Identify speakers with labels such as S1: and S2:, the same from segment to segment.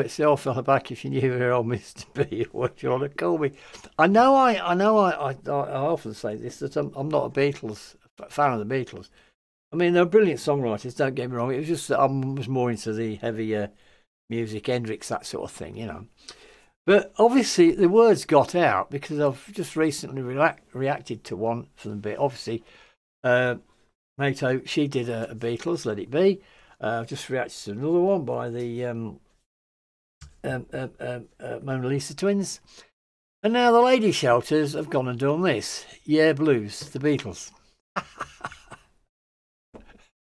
S1: itself on the back if you knew who old Mr. B what you want to call me. I know I I know I I, I often say this that I'm, I'm not a Beatles fan of the Beatles. I mean they're brilliant songwriters, don't get me wrong. It was just I was more into the heavier music, Hendrix, that sort of thing, you know. But obviously the words got out because I've just recently reacted to one from the bit. Obviously, uh, Mato, she did a, a Beatles, Let It Be. Uh, I've just reacted to another one by the um, um, um, um, uh, Mona Lisa twins. And now the Lady Shelters have gone and done this. Yer, Blues, the Beatles.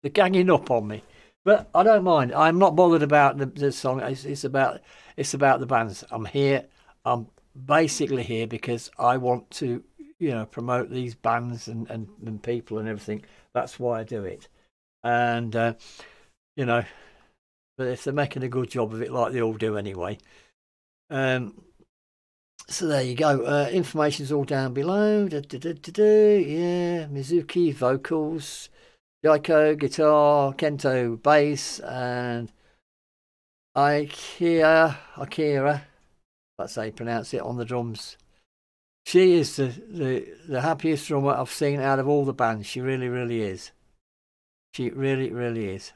S1: They're ganging up on me. But I don't mind. I'm not bothered about the, the song. It's, it's about it's about the bands. I'm here. I'm basically here because I want to, you know, promote these bands and, and, and people and everything. That's why I do it. And uh, you know, but if they're making a good job of it, like they all do anyway. Um, so there you go. Uh, information's all down below. Da, da, da. Yeah, Mizuki vocals, Yaiko guitar, Kento bass, and Ikea, Akira, that's how you pronounce it, on the drums. She is the, the, the happiest drummer I've seen out of all the bands. She really, really is. She really, really is.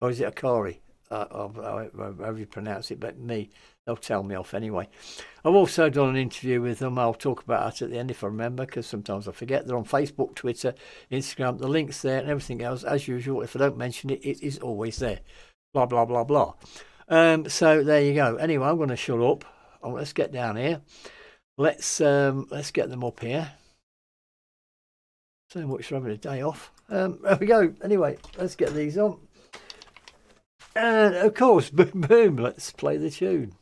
S1: Or is it Akari? Uh, however you pronounce it, but me, they'll tell me off anyway. I've also done an interview with them. I'll talk about it at the end if I remember, because sometimes I forget. They're on Facebook, Twitter, Instagram. The links there and everything else, as usual. If I don't mention it, it is always there. Blah blah blah blah. Um, so there you go. Anyway, I'm going to shut up. Oh, let's get down here. Let's um, let's get them up here. So much for having a day off. Um, there we go. Anyway, let's get these on. And of course, boom, boom, let's play the tune.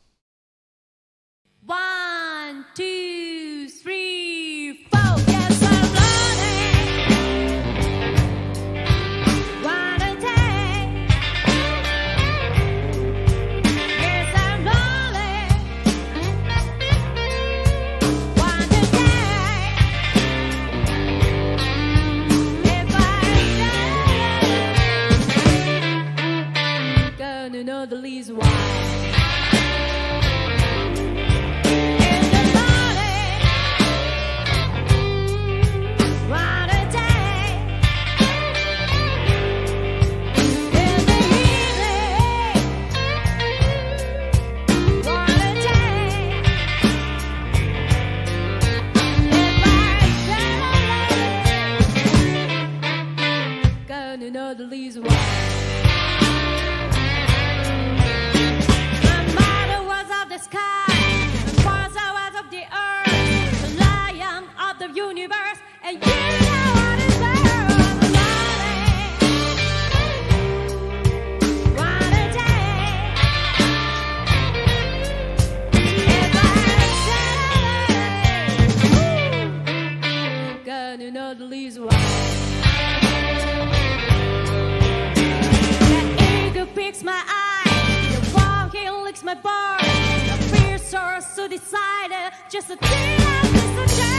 S2: breaks my bar. A fierce or
S1: so decided, just a thing Mr. misunderstood.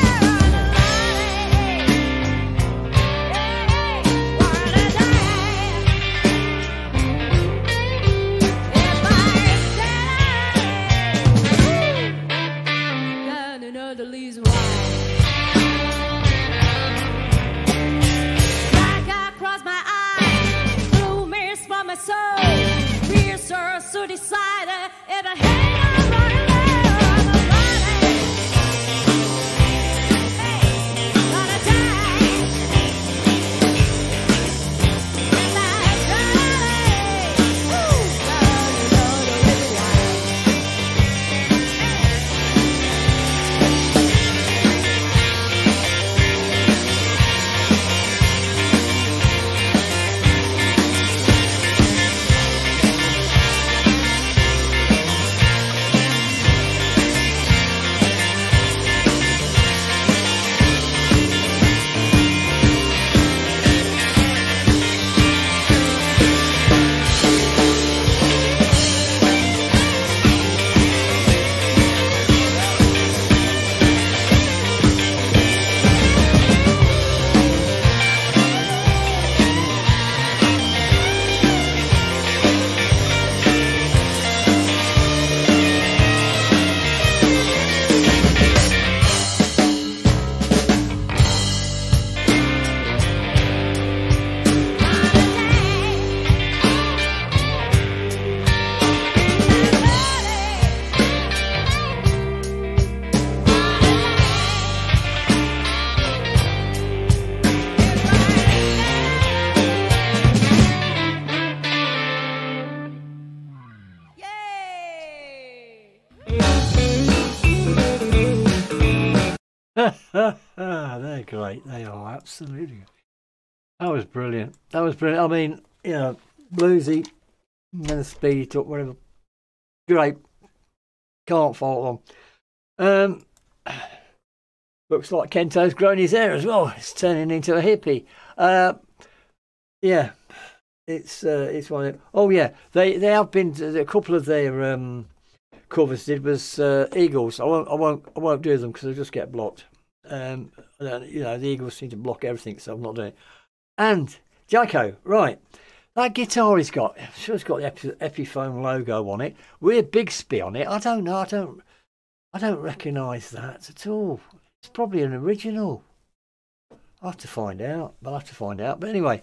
S1: They are absolutely. That was brilliant. That was brilliant. I mean, you know, bluesy, and then speed up, whatever. Great. Can't fault them. Um, looks like Kento's grown his hair as well. It's turning into a hippie. Uh, yeah, it's uh, it's one. Of, oh yeah, they they have been a couple of their um, covers did was uh, Eagles. I won't I won't I won't do them because they just get blocked. Um, you know the Eagles seem to block everything, so I'm not doing. it. And Jacko, right? That guitar he's got, I'm sure it's got the Epi- Epiphone logo on it. We're Bigsby on it. I don't know. I don't. I don't recognise that at all. It's probably an original. I'll have to find out. I'll have to find out. But anyway,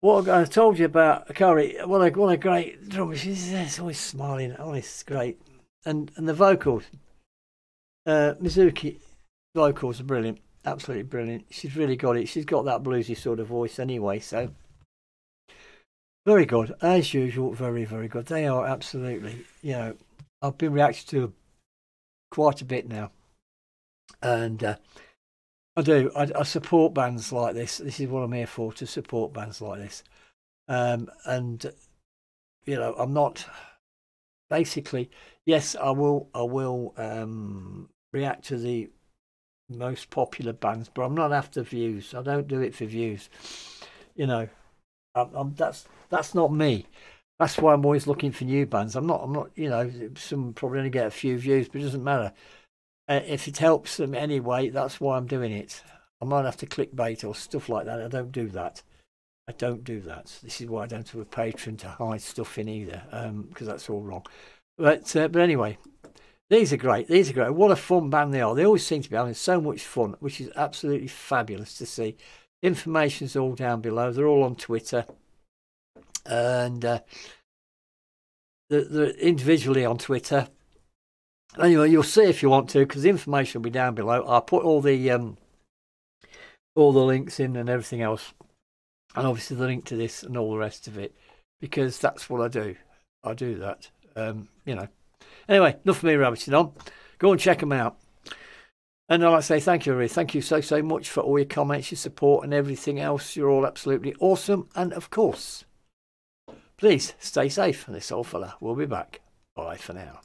S1: what I told you about Curry, what a what a great drummer. She's always smiling. Honest, great. And and the vocals, uh, Mizuki vocals are brilliant. Absolutely brilliant. She's really got it. She's got that bluesy sort of voice anyway. So very good as usual. Very very good. They are absolutely. You know, I've been reacting to quite a bit now, and. Uh, I do. I, I, support bands like this. This is what I'm here for to support bands like this. Um, and you know, I'm not basically. Yes, I will. I will um, react to the most popular bands, but I'm not after views. I don't do it for views. You know, I'm, I'm, that's that's not me. That's why I'm always looking for new bands. I'm not. I'm not. You know, some probably only get a few views, but it doesn't matter. Uh, if it helps them anyway, that's why I'm doing it. I might have to clickbait or stuff like that. I don't do that. I don't do that. This is why I don't have a Patreon to hide stuff in either, because um, that's all wrong. But uh, but anyway, these are great. These are great. What a fun band they are. They always seem to be having so much fun, which is absolutely fabulous to see. Information's all down below. They're all on Twitter, and uh, they're, they're individually on Twitter anyway, you'll see if you want to, because the information will be down below. I'll put all the um, all the links in and everything else, and obviously the link to this and all the rest of it, because that's what I do. I do that. Um, you know. Anyway, enough of me rabbiting on. Go and check them out. And I'd like to say thank you, Ruth. Thank you so, so much for all your comments, your support, and everything else. You're all absolutely awesome. And of course, please stay safe. And this old fella will be back. Bye for now.